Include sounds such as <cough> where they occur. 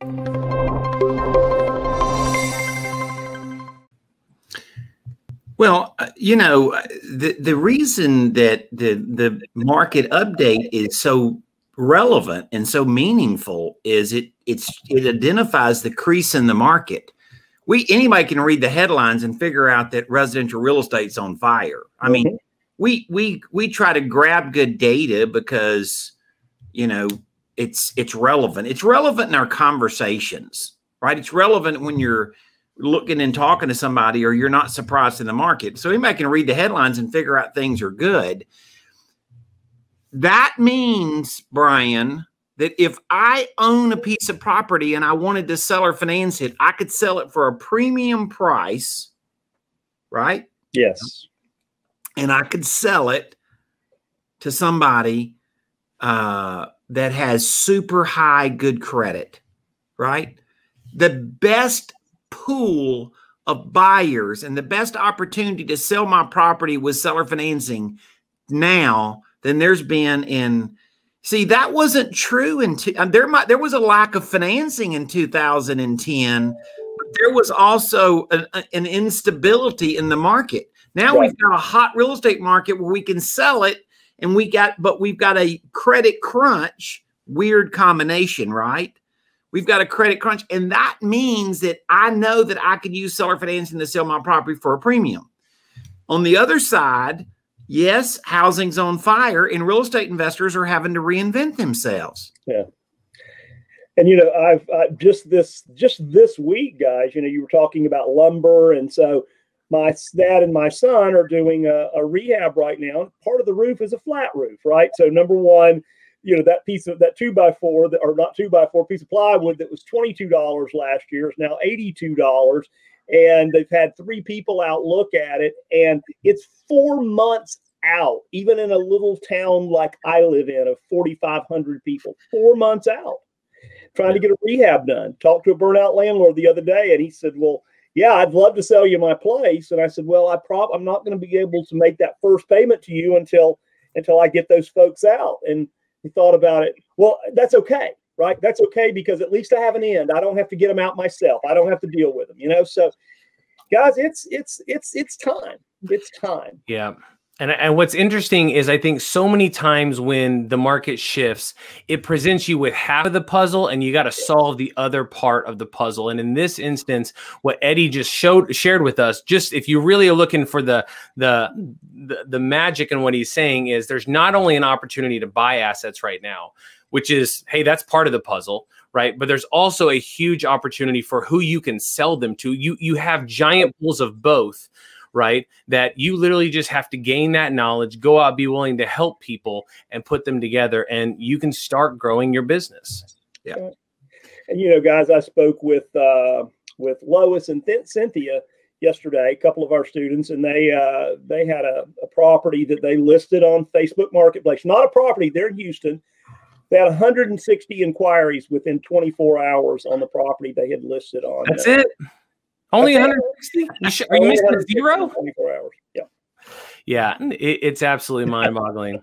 Well, uh, you know, uh, the the reason that the the market update is so relevant and so meaningful is it it's it identifies the crease in the market. We anybody can read the headlines and figure out that residential real estate's on fire. I mean, mm-hmm. we we we try to grab good data because you know it's it's relevant. It's relevant in our conversations, right? It's relevant when you're looking and talking to somebody or you're not surprised in the market. So anybody can read the headlines and figure out things are good. That means, Brian, that if I own a piece of property and I wanted to seller finance it, I could sell it for a premium price, right? Yes. And I could sell it to somebody uh, that has super high good credit, right? The best pool of buyers and the best opportunity to sell my property with seller financing now than there's been in see that wasn't true in two, um, there might there was a lack of financing in 2010 but there was also an, an instability in the market now right. we've got a hot real estate market where we can sell it and we got but we've got a credit crunch weird combination right We've got a credit crunch. And that means that I know that I could use seller financing to sell my property for a premium. On the other side, yes, housing's on fire and real estate investors are having to reinvent themselves. Yeah. And you know, I've uh, just this just this week, guys. You know, you were talking about lumber, and so my dad and my son are doing a, a rehab right now. Part of the roof is a flat roof, right? So number one, you know that piece of that two by four that or not two by four piece of plywood that was twenty two dollars last year is now eighty two dollars, and they've had three people out look at it, and it's four months out, even in a little town like I live in of forty five hundred people, four months out, trying to get a rehab done. Talked to a burnout landlord the other day, and he said, "Well." Yeah, I'd love to sell you my place. And I said, well, I prob I'm not going to be able to make that first payment to you until until I get those folks out. And he thought about it. Well, that's okay, right? That's okay because at least I have an end. I don't have to get them out myself. I don't have to deal with them, you know. So, guys, it's it's it's it's time. It's time. Yeah. And, and what's interesting is I think so many times when the market shifts, it presents you with half of the puzzle and you got to solve the other part of the puzzle. And in this instance, what Eddie just showed shared with us, just if you really are looking for the the the, the magic in what he's saying is there's not only an opportunity to buy assets right now, which is hey, that's part of the puzzle right but there's also a huge opportunity for who you can sell them to you you have giant pools of both right? That you literally just have to gain that knowledge, go out, be willing to help people and put them together, and you can start growing your business. Yeah. And you know, guys, I spoke with uh, with Lois and Th- Cynthia yesterday, a couple of our students, and they uh, they had a, a property that they listed on Facebook Marketplace. Not a property, they're in Houston. They had 160 inquiries within 24 hours on the property they had listed on. That's uh, it. Only 160? You sh- are you missing zero? 24 hours. Yeah. Yeah, it, it's absolutely <laughs> mind boggling.